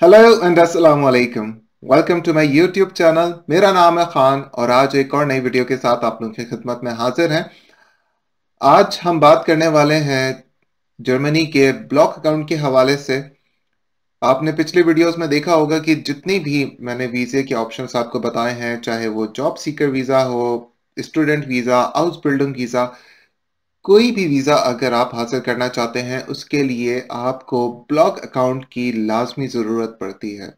Hello and अस्सलाम वालेकुम welcome to my YouTube channel मेरा नाम है खान और आज एक और नई वीडियो के साथ आप लोगों की खिदमत में हाजिर हैं। आज हम बात करने वाले हैं जर्मनी के ब्लॉक अकाउंट के हवाले से। आपने पिछली वीडियोस में देखा होगा कि जितनी भी मैंने वीजे के ऑप्शंस आपको बताए हैं, चाहे वो जॉब सीकर वीज़ा हो student visa house building visa कोई भी वीज़ा अगर आप हासिल करना चाहते हैं, उसके लिए आपको ब्लॉक अकाउंट की लाजमी ज़रूरत पड़ती है।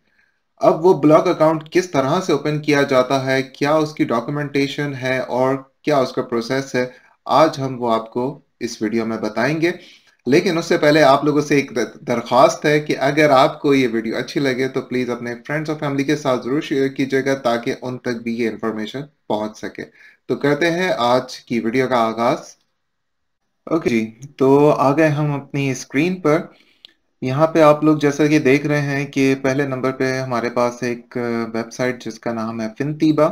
अब वो ब्लॉक अकाउंट किस तरह से ओपन किया जाता है, क्या उसकी डॉक्यूमेंटेशन है और क्या उसका प्रोसेस है, आज हम वो आपको इस वीडियो में बताएँगे। लेकिन उससे पहले आप लोगों से एक दरख्वास्त है कि अगर आपको ये वीडियो अच्छी लगे तो प्लीज़ अपने फ्रेंड्स और फैमिली के साथ ज़रूर शेयर कीजिएगा ताकि उन तक भी ये इन्फॉर्मेशन पहुँच सके। तो करते हैं आज की वीडियो का आगाज़। ओके जी। तो आ गए हम अपनी स्क्रीन पर। यहाँ पे आप लोग जैसा कि देख रहे हैं कि पहले नंबर पे हमारे पास एक वेबसाइट जिसका नाम है फिनतीबा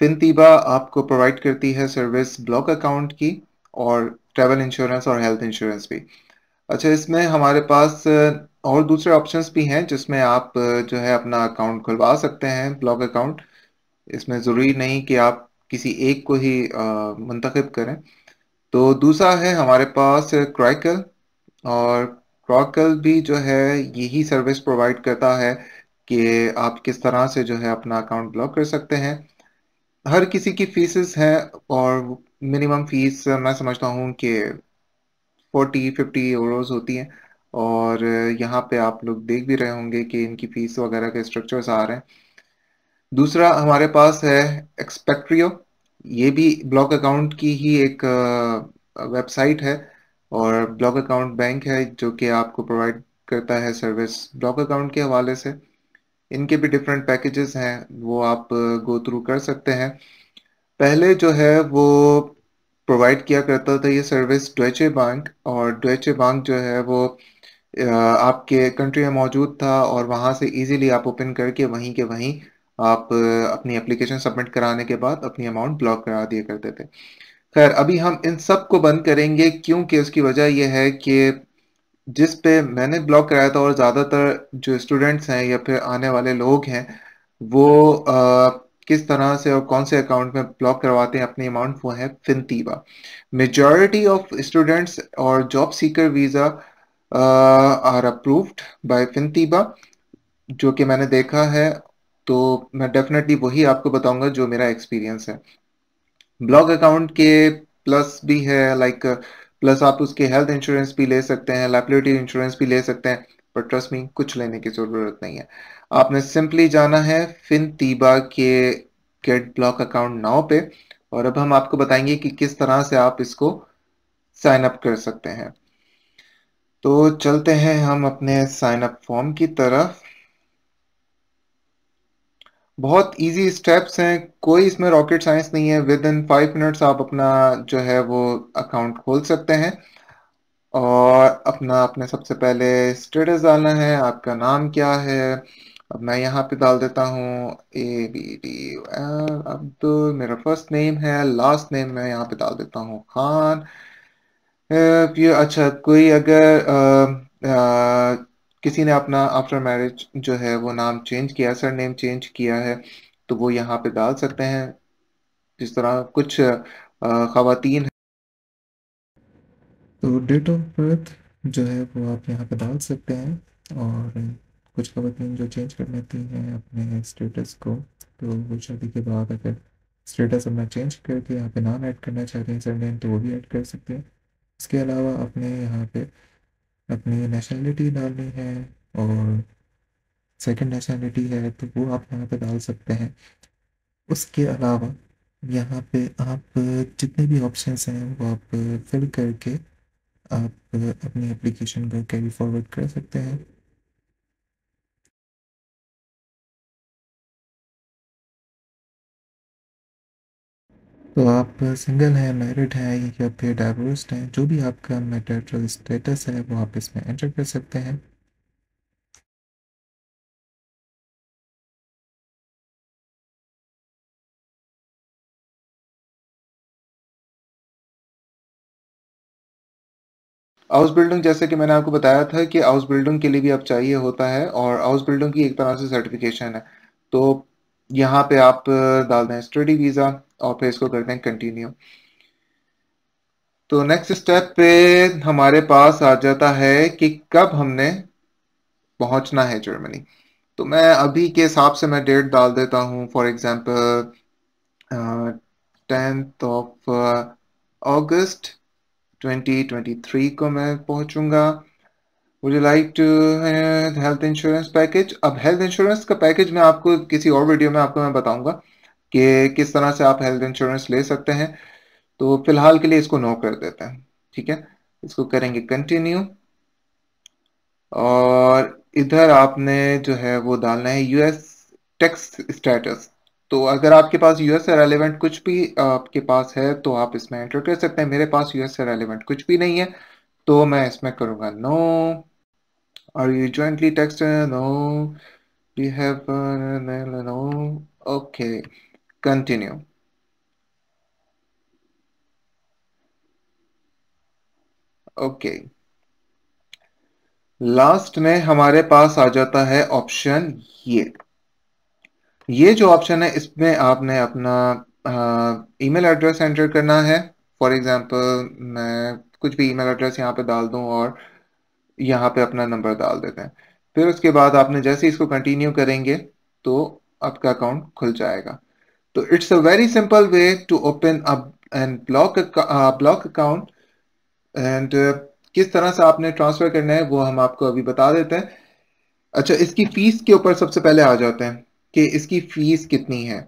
फिनतीबा आपको प्रोवाइड करती है सर्विस ब्लॉक अकाउंट की और ट्रैवल इंश्योरेंस और हेल्थ इंश्योरेंस भी। अच्छा इसमें हमारे पास और दूसरे ऑप्शंस भी हैं जिसमें आप जो है अपना अकाउंट खुलवा सकते हैं ब्लॉक अकाउंट इसमें ज़रूरी नहीं कि आप किसी एक को ही मंतखब करें। तो दूसरा है हमारे पास क्राइकल और क्रॉकल भी जो है यही सर्विस प्रोवाइड करता है कि आप किस तरह से जो है अपना अकाउंट ब्लॉक कर सकते हैं। हर किसी की फीसेस हैं और मिनिमम फ़ीस मैं समझता हूँ कि फोर्टी फिफ्टी यूरोज होती हैं और यहाँ पे आप लोग देख भी रहे होंगे कि इनकी फ़ीस वगैरह के स्ट्रक्चर्स आ रहे हैं। दूसरा हमारे पास है एक्सपेक्ट्रियो ये भी ब्लॉक अकाउंट की ही एक वेबसाइट है और ब्लॉक अकाउंट बैंक है जो कि आपको प्रोवाइड करता है सर्विस ब्लॉक अकाउंट के हवाले से। इनके भी डिफरेंट पैकेजेस हैं, वो आप गो थ्रू कर सकते हैं। पहले जो है वो प्रोवाइड किया करता था ये सर्विस डोचे बैंक और डोचे बैंक जो है वो आपके कंट्री में मौजूद था और वहाँ से इजीली आप ओपन करके वहीं के वहीं आप अपनी एप्लीकेशन सबमिट कराने के बाद अपनी अमाउंट ब्लॉक करा दिया करते थे। खैर अभी हम इन सबको बंद करेंगे क्योंकि उसकी वजह यह है कि जिस पे मैंने ब्लॉक कराया था और ज़्यादातर जो स्टूडेंट्स हैं या फिर आने वाले लोग हैं वो आ, किस तरह से और कौन से अकाउंट में ब्लॉक करवाते हैं अपनी अमाउंट वो है फिनतीबा मेजॉरिटी ऑफ़ स्टूडेंट्स और job seeker visa are approved by Fintiba जो कि मैंने देखा है तो मैं डेफिनेटली वही आपको बताऊँगा जो मेरा एक्सपीरियंस है। ब्लॉग अकाउंट के प्लस भी है लाइक प्लस आप उसके हेल्थ इंश्योरेंस भी ले सकते हैं लाइबिलिटी इंश्योरेंस भी ले सकते हैं पर ट्रस्ट मी कुछ लेने की ज़रूरत नहीं है। आपने सिंपली जाना है फिन तीबा के गेट ब्लॉक अकाउंट नाव पे, और अब हम आपको बताएँगे कि किस तरह से आप इसको साइन अप कर सकते हैं। तो चलते हैं हम अपने साइन अप फॉर्म की तरफ़। बहुत इजी स्टेप्स हैं। कोई इसमें रॉकेट साइंस नहीं है। विद इन फाइव मिनट्स आप अपना जो है वो अकाउंट खोल सकते हैं। और अपना अपने सबसे पहले स्टेटस डालना है। आपका नाम क्या है? अब मैं यहाँ पे डाल देता हूँ। ए बी डी अब्दुल मेरा फ़र्स्ट नेम है। लास्ट नेम मैं यहाँ पे डाल देता हूँ। खान। अच्छा कोई अगर आ, आ, किसी ने अपना आफ्टर मैरिज जो है वो नाम चेंज किया सर नेम चेंज किया है तो वो यहाँ पे डाल सकते हैं। जिस तरह कुछ खातन तो डेट ऑफ़ बर्थ जो है वो आप यहाँ पे डाल सकते हैं और कुछ खातन जो चेंज कर लेती हैं अपने स्टेटस को तो वो शादी के बाद अगर स्टेटस अपना चेंज करके यहाँ पे नाम ऐड करना चाहते हैं सर नेम तो वो भी ऐड कर सकते हैं। इसके अलावा अपने यहाँ पे अपनी नेशनलिटी डालनी है और सेकंड नेशनलिटी है तो वो आप यहाँ पे डाल सकते हैं। उसके अलावा यहाँ पे आप जितने भी ऑप्शंस हैं, वो आप फिल करके आप अपनी एप्लीकेशन को कैरी फॉरवर्ड कर सकते हैं। तो आप सिंगल हैं, मैरिड हैं, या फिर डाइवोर्स्ड हैं, जो भी आपका मैटर स्टेटस है, वो आप इसमें एंटर कर सकते हैं। हाउस बिल्डिंग जैसे कि मैंने आपको बताया था कि हाउस बिल्डिंग के लिए भी अब चाहिए होता है, और हाउस बिल्डिंग की एक तरह से सर्टिफिकेशन है। तो यहाँ पे आप डाल दें स्टडी वीज़ा और फिर इसको कर दें कंटिन्यू तो नेक्स्ट स्टेप पे हमारे पास आ जाता है कि कब हमने पहुँचना है जर्मनी तो मैं अभी के हिसाब से मैं डेट डाल देता हूँ for example tenth of August 2023 को मैं पहुंचूँगा। Would you like to health insurance package अब हेल्थ इंश्योरेंस का पैकेज मैं आपको किसी और वीडियो में आपको मैं बताऊँगा कि किस तरह से आप हेल्थ इंश्योरेंस ले सकते हैं। तो फ़िलहाल के लिए इसको नो कर देते हैं, ठीक है? इसको करेंगे कंटिन्यू और इधर आपने जो है वो डालना है यूएस टैक्स स्टेटस तो अगर आपके पास यूएस से रेलिवेंट कुछ भी आपके पास है तो आप इसमें एंटर कर सकते हैं। मेरे पास यूएस से रेलिवेंट कुछ भी नहीं है। तो मैं इसमें करूँगा नो और you jointly text no we have no okay continue okay last में हमारे पास आ जाता है ऑप्शन ये. ये जो ऑप्शन है, इसमें आपने अपना ईमेल एड्रेस एंटर करना है. फॉर एग्जांपल मैं कुछ भी ईमेल एड्रेस यहाँ पे डाल दूँ और यहाँ पे अपना नंबर डाल देते हैं। फिर उसके बाद आपने जैसे इसको कंटिन्यू करेंगे तो आपका अकाउंट खुल जाएगा। तो it's a very simple way to open and block block account and किस तरह से आपने ट्रांसफ़र करना है, वो हम आपको अभी बता देते हैं। अच्छा इसकी फ़ीस के ऊपर सबसे पहले आ जाते हैं कि इसकी फ़ीस कितनी है।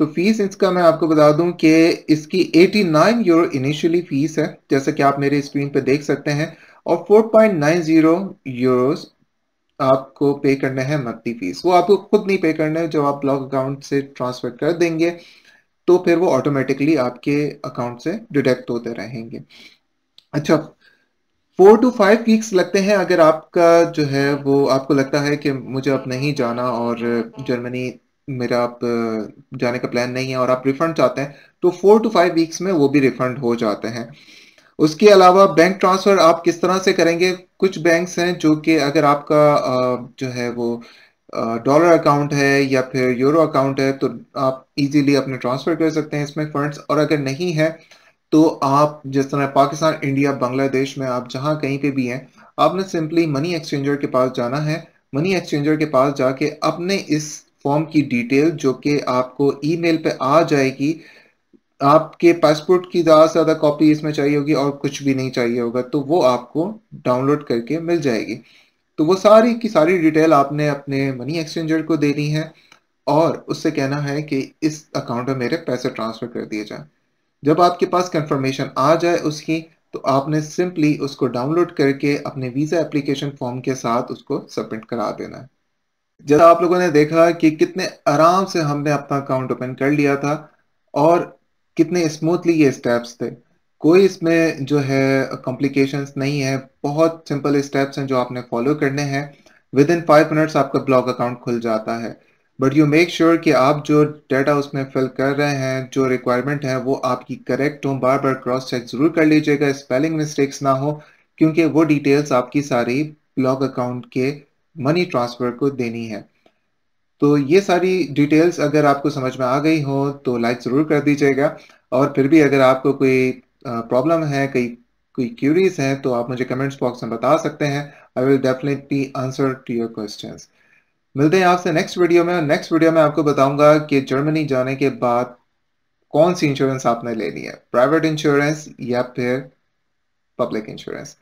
तो फ़ीस इसका मैं आपको बता दूँ कि इसकी 89 यूरो इनिशियली फ़ीस है, जैसा कि आप मेरे स्क्रीन पे देख सकते हैं, और 4.90 यूरोस आपको पे करने हैं मंथली फ़ीस वो आपको खुद नहीं पे करना है जब आप ब्लॉक अकाउंट से ट्रांसफ़र कर देंगे तो फिर वो ऑटोमेटिकली आपके अकाउंट से डिडक्ट होते रहेंगे। अच्छा फोर टू फाइव वीक्स लगते हैं अगर आपका जो है वो, आपको लगता है कि मुझे अब नहीं जाना और जर्मनी मेरा आप जाने का प्लान नहीं है और आप रिफंड चाहते हैं तो फोर टू फाइव वीक्स में वो भी रिफंड हो जाते हैं। उसके अलावा बैंक ट्रांसफ़र आप किस तरह से करेंगे? कुछ बैंक्स हैं जो कि अगर आपका जो है वो डॉलर अकाउंट है या फिर यूरो अकाउंट है तो आप इजीली अपने ट्रांसफ़र कर सकते हैं इसमें फंड्स और अगर नहीं है तो आप जिस तरह पाकिस्तान, इंडिया, बांग्लादेश में आप जहाँ कहीं पे भी हैं, आपने सिंपली मनी एक्सचेंजर के पास जाना है। मनी एक्सचेंजर के पास जाके अपने इस फॉर्म की डिटेल जो कि आपको ईमेल पे आ जाएगी, आपके पासपोर्ट की ज़्यादा से ज़्यादा कॉपी इसमें चाहिए होगी और कुछ भी नहीं चाहिए होगा तो वो आपको डाउनलोड करके मिल जाएगी। तो वो सारी की सारी डिटेल आपने अपने मनी एक्सचेंजर को देनी है और उससे कहना है कि इस अकाउंट में मेरे पैसे ट्रांसफ़र कर दिए जाए। जब आपके पास कंफर्मेशन आ जाए उसकी तो आपने सिंपली उसको डाउनलोड करके अपने वीज़ा एप्लीकेशन फॉर्म के साथ उसको सबमिट करा देना है। जब आप लोगों ने देखा कि कितने आराम से हमने अपना अकाउंट ओपन कर लिया था और कितने स्मूथली ये स्टेप्स थे। कोई इसमें जो है कॉम्प्लिकेशंस नहीं है। बहुत सिंपल स्टेप्स हैं जो आपने फॉलो करने हैं। विद इन फाइव मिनट्स आपका ब्लॉग अकाउंट खुल जाता है। बट यू मेक श्योर कि आप जो डाटा उसमें फिल कर रहे हैं, जो रिक्वायरमेंट है, वो आपकी करेक्ट हो। बार बार क्रॉस चेक ज़रूर कर लीजिएगा। स्पेलिंग मिस्टेक्स ना हो, क्योंकि वो डिटेल्स आपकी सारी ब्लॉग अकाउंट के मनी ट्रांसफ़र को देनी है। तो ये सारी डिटेल्स अगर आपको समझ में आ गई हो तो लाइक ज़रूर कर दीजिएगा। और फिर भी अगर आपको कोई प्रॉब्लम है, कोई कोई क्यूरीज हैं तो आप मुझे कमेंट्स बॉक्स में बता सकते हैं। I will definitely answer to your questions मिलते हैं आपसे नेक्स्ट वीडियो में। नेक्स्ट वीडियो में आपको बताऊँगा कि जर्मनी जाने के बाद कौन सी इंश्योरेंस आपने लेनी है। प्राइवेट इंश्योरेंस या फिर पब्लिक इंश्योरेंस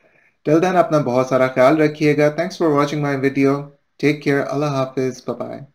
टिल देन अपना बहुत सारा ख्याल रखिएगा. Thanks for watching my video take care अल्लाह हाफिज बाय